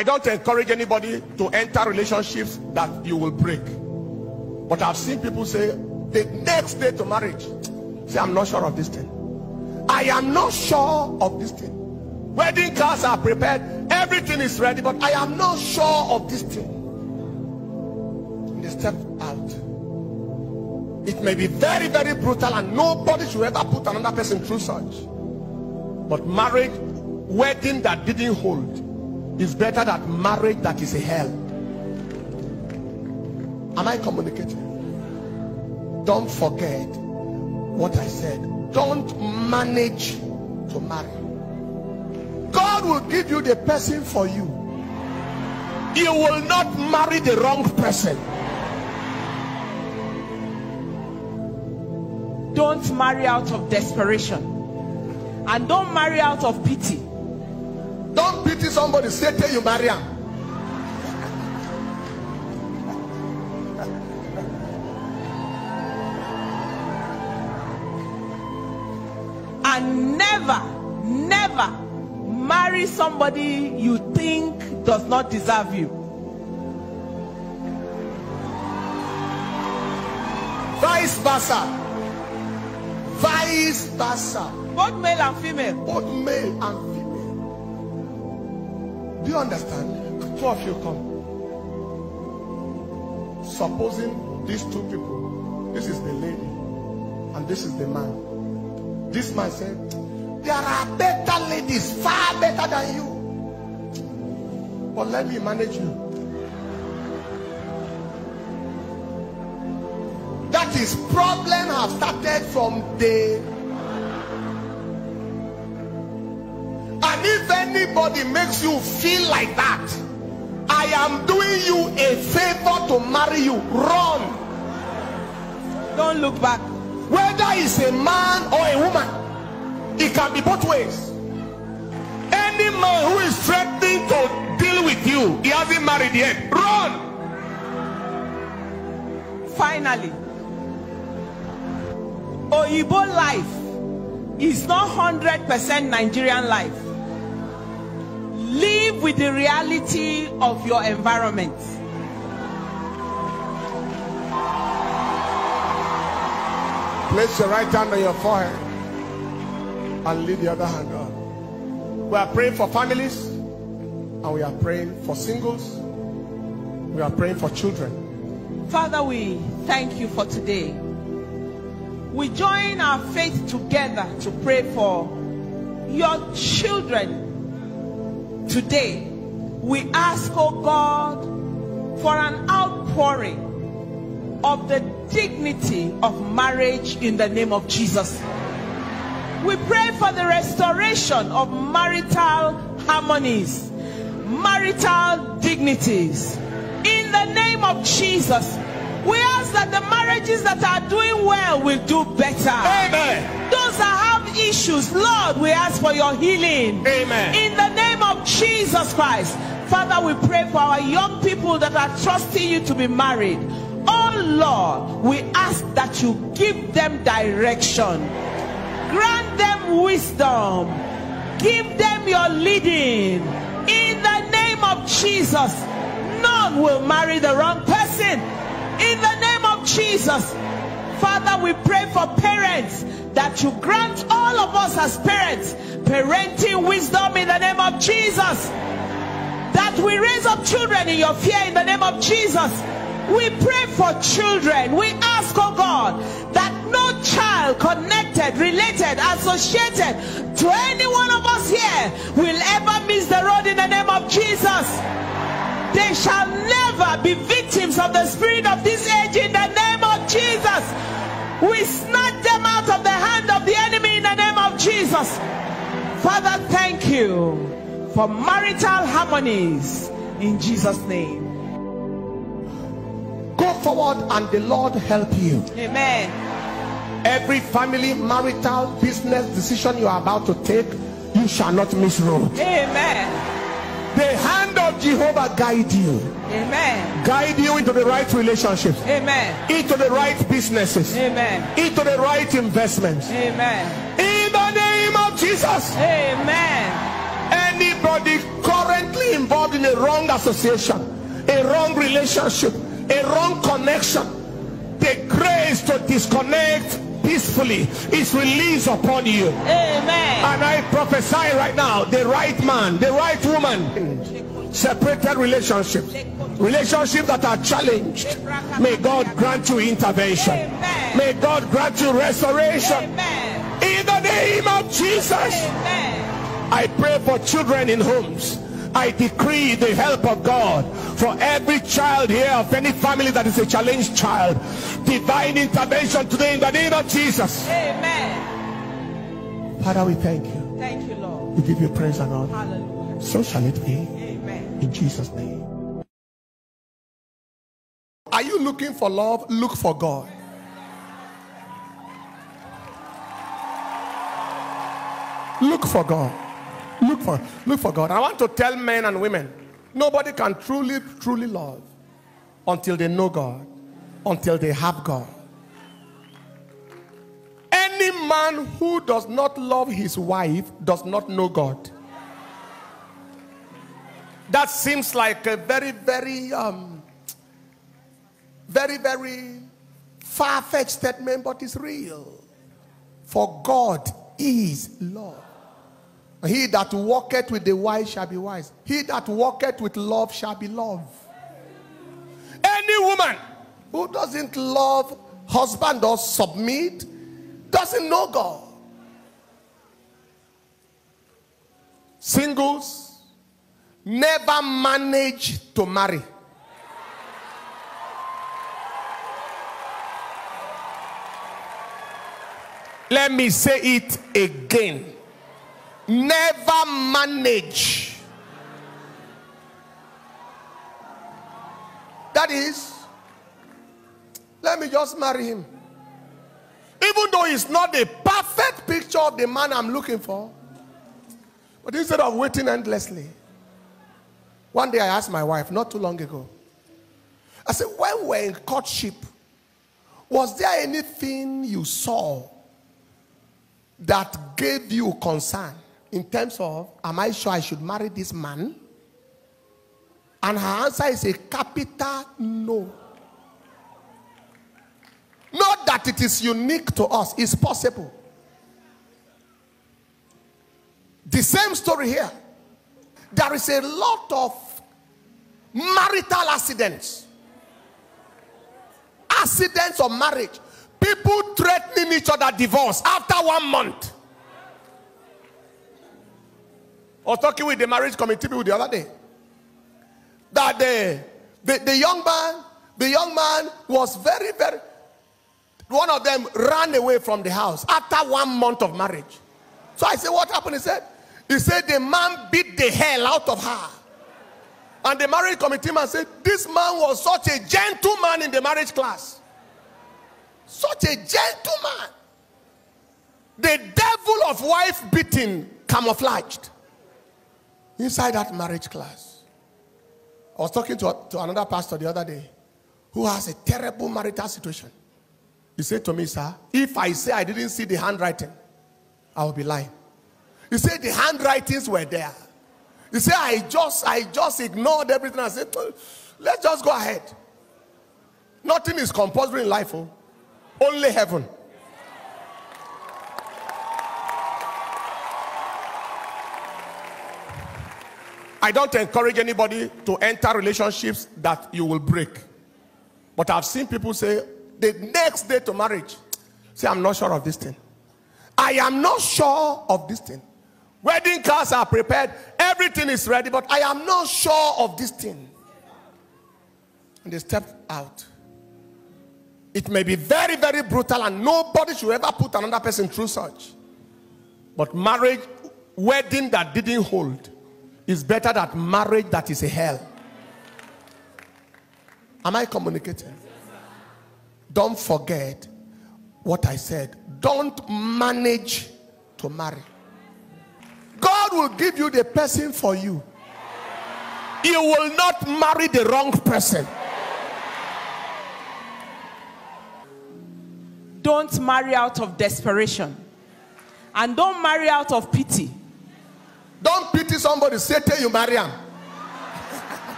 I don't encourage anybody to enter relationships that you will break. But I've seen people say the next day to marriage, say, I'm not sure of this thing. I am not sure of this thing. Wedding cards are prepared, everything is ready, but I am not sure of this thing. And they step out. It may be very, very brutal, and nobody should ever put another person through such. But marriage, wedding that didn't hold, is better that marriage that is a hell. Am I communicating? Don't forget what I said. Don't manage to marry. God will give you the person for you. You will not marry the wrong person. Don't marry out of desperation. And don't marry out of pity. Pity somebody, say till you marry him. And never, never marry somebody you think does not deserve you. Vice versa. Vice versa. Both male and female. Both male and female. Do you understand? Two of you come. Supposing these two people, this is the lady and this is the man. This man said, There are better ladies, far better than you. But let me manage you. That is problem have started from day. And if anybody makes you feel like that, I am doing you a favor to marry you. Run. Don't look back. Whether it's a man or a woman, it can be both ways. Any man who is threatening to deal with you, he hasn't married yet. Run. Finally, Oyibo life is not 100% Nigerian life. Live with the reality of your environment. Place your right hand on your forehead and leave the other hand up. We are praying for families and we are praying for singles. We are praying for children. Father, we thank you for today. We join our faith together to pray for your children today. We ask, oh God, for an outpouring of the dignity of marriage in the name of Jesus. We pray for the restoration of marital harmonies, marital dignities. In the name of Jesus, we ask that the marriages that are doing well will do better. Amen. Those have issues, Lord, we ask for your healing. Amen. In the name of Jesus Christ. Father, we pray for our young people that are trusting you to be married. Oh Lord, we ask that you give them direction. Grant them wisdom. Give them your leading. In the name of Jesus, none will marry the wrong person. In the name of Jesus, Father, we pray for parents that you grant all of us as parents parenting wisdom in the name of Jesus. That we raise up children in your fear in the name of Jesus. We pray for children. We ask, oh God, that no child connected, related, associated to any one of us here will ever miss the road in the name of Jesus. They shall never be victims of the spirit of this We snatch them out of the hand of the enemy in the name of Jesus. Father, thank you for marital harmonies in Jesus' name. Go forward and the Lord help you. Amen. Every family, marital, business decision you are about to take, you shall not miss road. Amen. The hand of Jehovah guide you. Amen. Guide you into the right relationships, Amen. into the right businesses, Amen. into the right investments. Amen. In the name of Jesus. Amen. Anybody currently involved in a wrong association, a wrong relationship, a wrong connection, the grace to disconnect peacefully is released upon you. Amen. And I prophesy right now the right man, the right woman, separated relationships, relationships that are challenged. May God grant you intervention. Amen. May God grant you restoration. Amen. In the name of Jesus. Amen. I pray for children in homes. I decree the help of God for every child here of any family that is a challenged child. Divine intervention today in the name of Jesus. Amen. Father, we thank you. Thank you, Lord. We give you praise and honor. Hallelujah. So shall it be Amen. in Jesus' name. Are you looking for love? Look for God. Look for God. Look for look for God. I want to tell men and women, nobody can truly, truly love until they know God, until they have God. Any man who does not love his wife does not know God. That seems like a very, very, um, very, very far-fetched statement, but it's real. For God is love. He that walketh with the wise shall be wise. He that walketh with love shall be love. Any woman who doesn't love husband or submit doesn't know God. Singles never manage to marry. Let me say it again. Never manage. That is, let me just marry him. Even though he's not the perfect picture of the man I'm looking for. But instead of waiting endlessly, one day I asked my wife, not too long ago, I said, when we're in courtship, was there anything you saw that gave you concern in terms of, am I sure I should marry this man? And her answer is a capital no. Not that it is unique to us, it's possible. The same story here. There is a lot of marital accidents, accidents of marriage, people threatening each other divorce after one month. I was talking with the marriage committee people the other day that the, the, the young man, the young man was very, very, one of them ran away from the house after one month of marriage. So I said, what happened? He said, he said the man beat the hell out of her. And the marriage committee man said, this man was such a gentleman in the marriage class. Such a gentleman. The devil of wife beating camouflaged inside that marriage class. I was talking to, to another pastor the other day who has a terrible marital situation. He said to me, Sir, if I say I didn't see the handwriting, I will be lying. He said the handwritings were there. He said, I just I just ignored everything. I said, let's just go ahead. Nothing is compulsory in life, oh. only heaven. I don't encourage anybody to enter relationships that you will break. But I've seen people say the next day to marriage, say, I'm not sure of this thing. I am not sure of this thing. Wedding cards are prepared, everything is ready, but I am not sure of this thing. And they stepped out. It may be very, very brutal, and nobody should ever put another person through such. But marriage, wedding that didn't hold, is better than marriage that is a hell. Am I communicating? Don't forget what I said. Don't manage to marry. God will give you the person for you. You will not marry the wrong person. Don't marry out of desperation. And don't marry out of pity. Don't pity somebody. Say, tell you Marianne,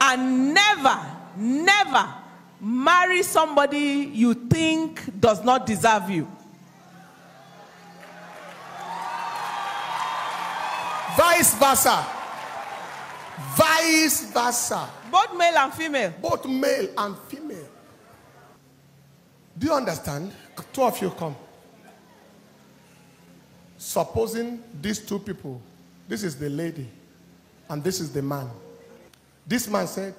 and never, never marry somebody you think does not deserve you. Vice versa. Vice versa. Both male and female. Both male and female. Do you understand? Two of you come. Supposing these two people, this is the lady and this is the man. This man said,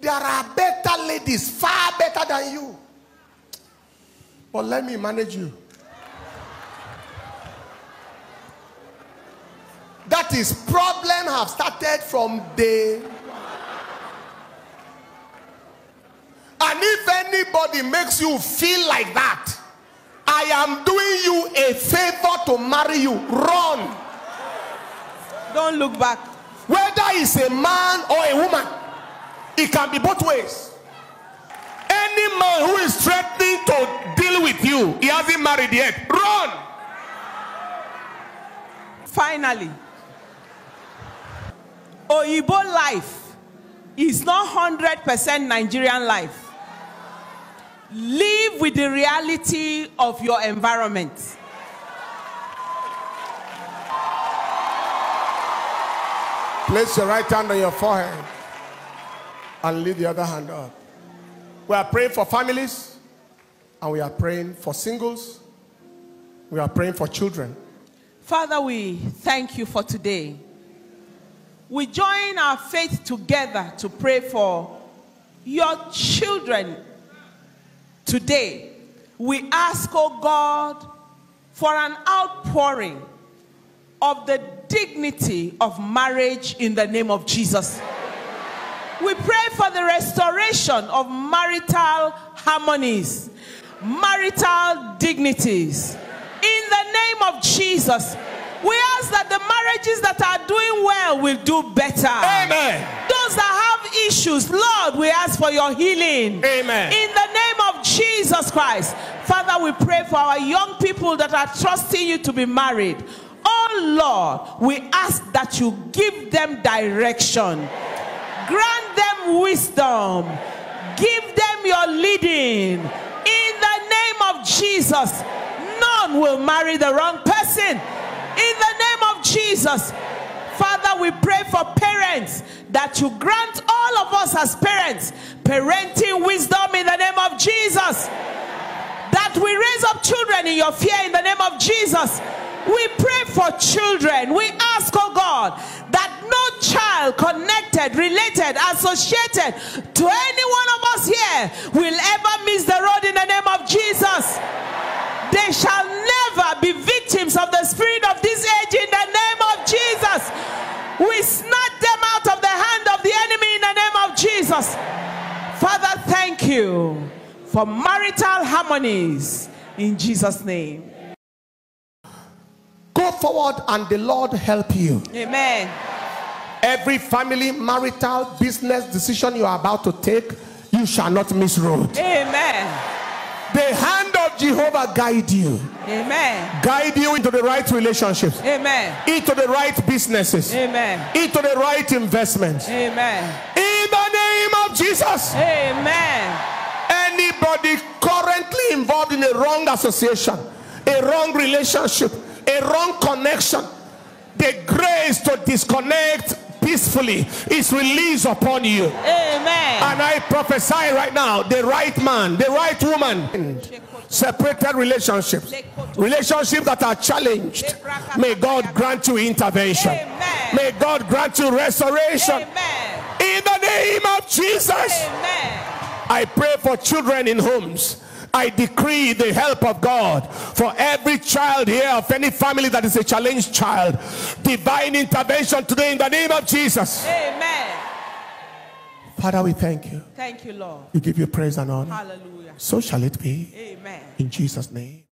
There are better ladies, far better than you. But let me manage you. That is problem have started from day And if anybody makes you feel like that, I am doing you a favor to marry you. Run. Don't look back. Whether it's a man or a woman, it can be both ways. Any man who is threatening to deal with you, he hasn't married yet. Run. Finally, Oyibo life is not 100% Nigerian life. Live with the reality of your environment. Place your right hand on your forehead and leave the other hand up. We are praying for families and we are praying for singles. We are praying for children. Father, we thank you for today. We join our faith together to pray for your children today. We ask, oh God, for an outpouring of the dignity of marriage in the name of Jesus. We pray for the restoration of marital harmonies, marital dignities. In the name of Jesus, we ask that the marriages that are doing well will do better. Amen. Those that have issues, Lord, we ask for your healing. Amen. In the Jesus Christ. Father, we pray for our young people that are trusting you to be married. Oh Lord, we ask that you give them direction, grant them wisdom, give them your leading. In the name of Jesus, none will marry the wrong person. In the name of Jesus, Father, we pray for parents that you grant all of us as parents parenting wisdom in the name of Jesus. That we raise up children in your fear in the name of Jesus. We pray for children. We ask, oh God, that no child connected, related, associated to any one of us here will ever miss the road in the name of Jesus. They shall never be victims of the spirit of this age in the name Jesus. We snatch them out of the hand of the enemy in the name of Jesus. Father, thank you for marital harmonies in Jesus' name. Go forward and the Lord help you. Amen. Every family, marital, business decision you are about to take, you shall not miss road. Amen. The hand of Jehovah guide you. Amen. Guide you into the right relationships. Amen. Into the right businesses. Amen. Into the right investments. Amen. In the name of Jesus. Amen. Anybody currently involved in a wrong association, a wrong relationship, a wrong connection, the grace to disconnect peacefully is released upon you. Amen. And I prophesy right now the right man, the right woman, separated relationships, relationships that are challenged. May God grant you intervention. Amen. May God grant you restoration. Amen. In the name of Jesus. Amen. I pray for children in homes. I decree the help of God for every child here of any family that is a challenged child. Divine intervention today in the name of Jesus. Amen. Father, we thank you. Thank you, Lord. We give you praise and honor. Hallelujah. So shall it be Amen. in Jesus' name.